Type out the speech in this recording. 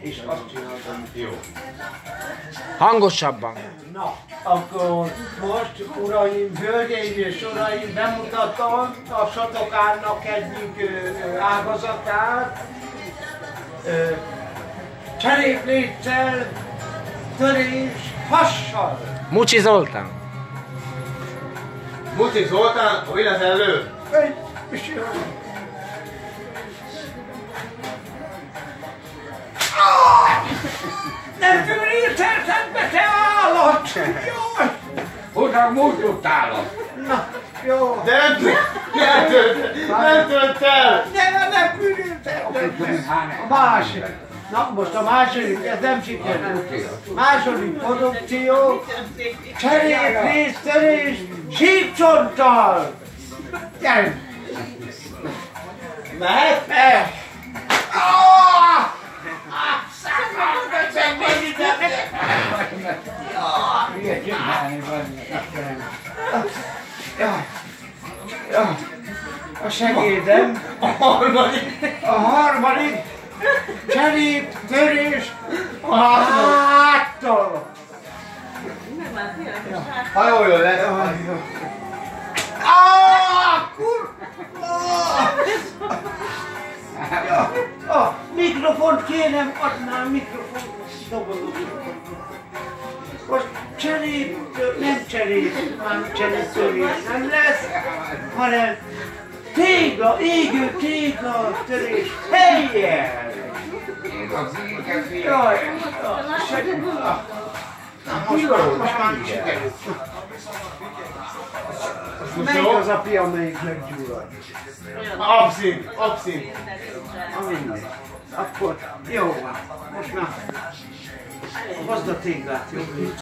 és azt csináltam. Jó. Hangosabban. Na, akkor most, uraim, hölgyeim és uraim, bemutatom a Satokárnak egyik ágazatát. Cserépléccel, törés, hassal. Mucsi Zoltán. Muci Zoltán, a elő. Egy, és jó. Jaj! Hozzá múltott állat. Na, jó. De nem, nem tölt, nem tölt el. Ne, nem fűrészelted be. A másik. Na, most a második, ez nem sikerült. Második produkció, cserép, törés, sípcsonttal. Gyere! Mehet? Mehet! Ah! Ilyet Jaj. Jaj. A segédem, A harmadik. a harmadik, cserép, törés, a háttal. Hajoljon le. Jaj, jó. Ah, kur... Ah, a mikrofont kérem, adnám mikrofont. Dobozó mikrofont. Most cserép, nem cserép, már cseréptörés nem lesz, hanem tégla, égő tégla törés helyen. Jaj. Na, most most már sikerült. Melyik az a pia, amelyik meggyullad? Abszint, abszint. Mindegy. Akkor jó van. Most már hozd a téglát, jó?